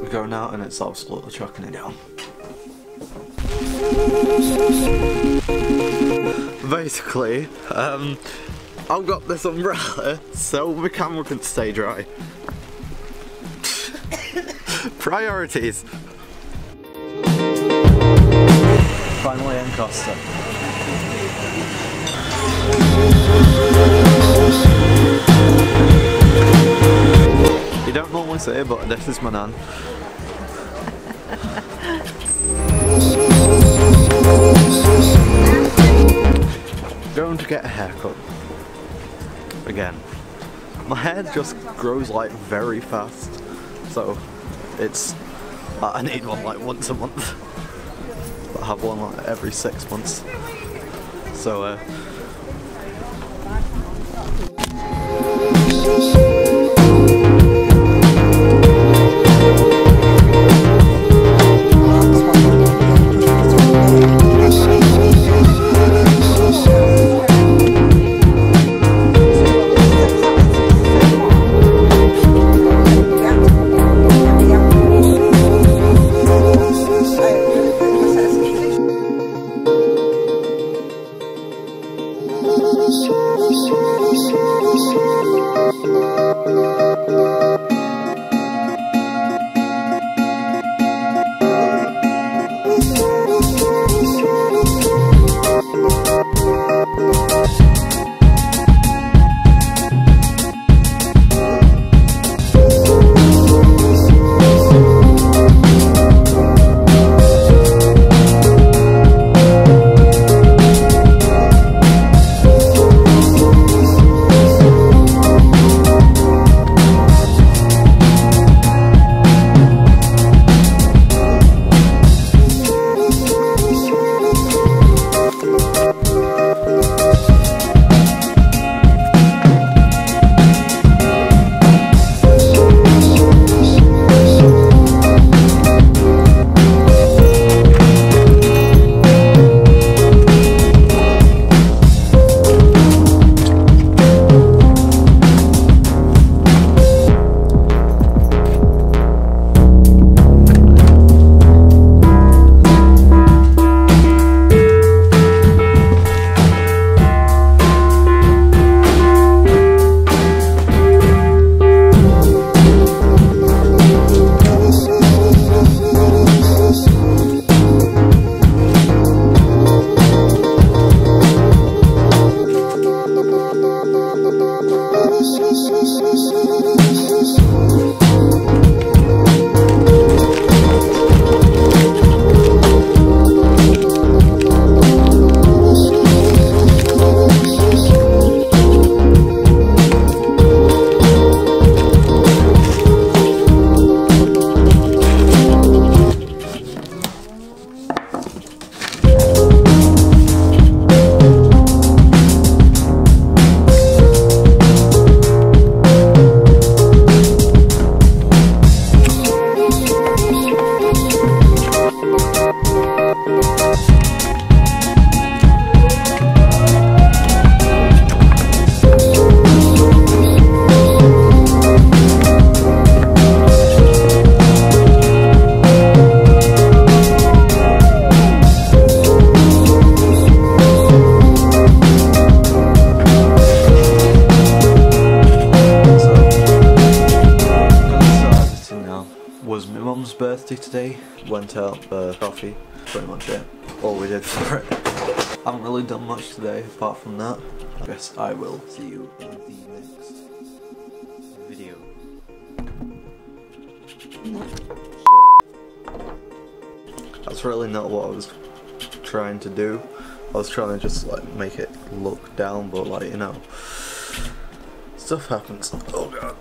We're going out and it's absolutely chucking it down. Basically, um, I've got this umbrella so my camera can stay dry. Priorities. Finally in Costa. Say but this is my nan. Going to get a haircut. Again. My hair just grows like very fast. So it's I need one like once a month. But I have one like every six months. So uh Música was my mum's birthday today. Went out for coffee, pretty much it. All we did for it. I haven't really done much today apart from that. I guess I will see you in the next video. That's really not what I was trying to do. I was trying to just like make it look down, but like, you know, stuff happens. Oh god.